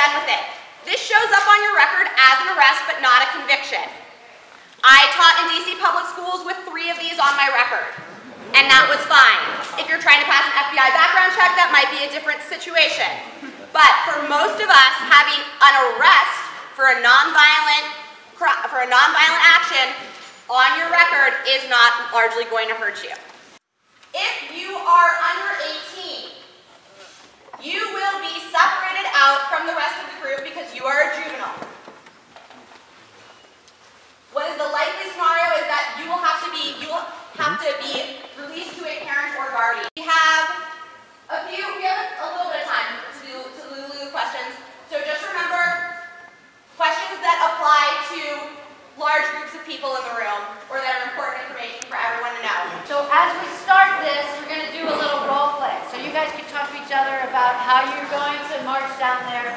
done with it. This shows up on your record as an arrest, but not a conviction. I taught in DC public schools with three of these on my record, and that was fine. If you're trying to pass an FBI background check, that might be a different situation. But for most of us, having an arrest for a nonviolent for a nonviolent action on your record is not largely going to hurt you. If you are under 18, you will be separated out from the rest of the group because you are a juvenile. What is the likely scenario is that you will have to be you will have to be released to a parent or guardian. We have a few we have a little bit of time to do to Lulu questions. So just remember questions that apply to large groups of people in the room or that are important information for everyone to know. So as we start this, we're going to do a little role play. So you guys can talk to each other about how you're going to march down there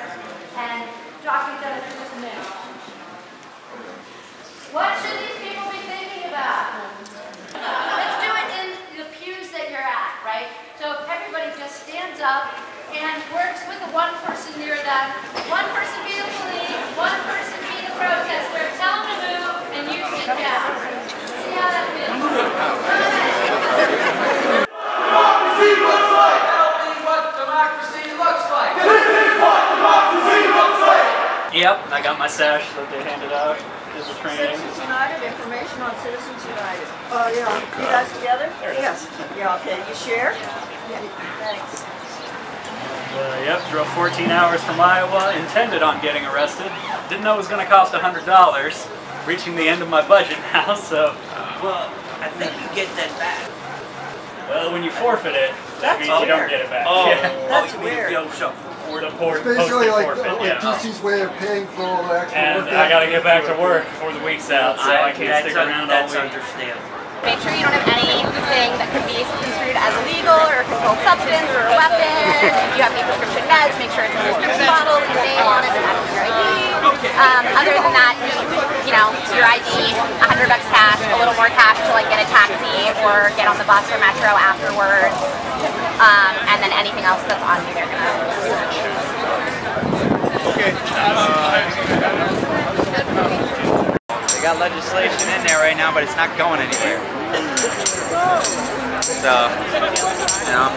and talk to each other a minute. What should these people be thinking about? Let's do it in the pews that you're at, right? So everybody just stands up and works with the one person near them, one person be the police, one person be the protester, tell them to move, and you sit down. See how that feels? Democracy looks like! Tell me what democracy looks like! This is what democracy looks like! Yep, I got my sash that they handed out as a training. Citizens United, information on Citizens United. Oh, yeah. You guys together? Yes. Yeah, okay. You share? Yeah. Thanks. Uh, yep, drove 14 hours from Iowa, intended on getting arrested. Didn't know it was going to cost $100, reaching the end of my budget now, so... Well, I think you get that back. Well, when you forfeit it, that That's means you don't get it back. Oh, Yeah. oh, That's you mean weird. If you for The port, It's basically like, forfeit, like yeah. DC's way of paying for all the actual And work. I gotta get back to work before the week's out, so I, can't that's stick un- around all That's week. understandable. Make sure you don't have anything that could be construed as illegal or a controlled substance or a weapon. If you have any prescription meds, make sure it's a prescription bottle with your name on it and that's your ID. Um, other than that, you know, your ID, 100 bucks cash, a little more cash to like get a taxi or get on the bus or metro afterwards. Um, and then anything else that's on you, they're gonna They got legislation in there right now, but it's not going anywhere. So, you know.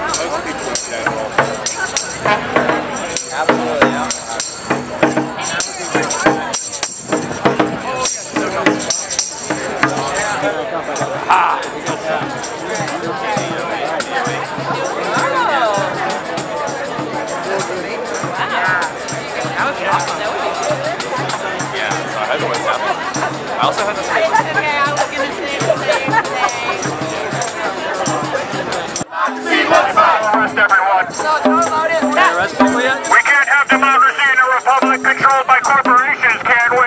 Absolutely, yeah. Yeah, I also had to say Arrest everyone. Arrest people yet? We can't have democracy in a republic controlled by corporations, can we?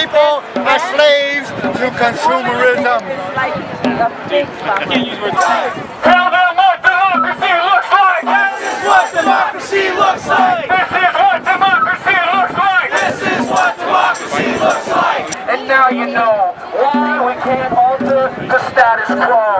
People are slaves to consumerism. Tell them what democracy looks like. This is what democracy looks like. This is what democracy looks like. This is what democracy looks like. And now you know why we can't alter the status quo.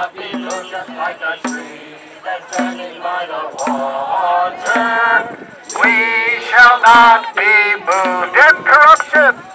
like a tree that's by the water. We shall not be moved in corruption.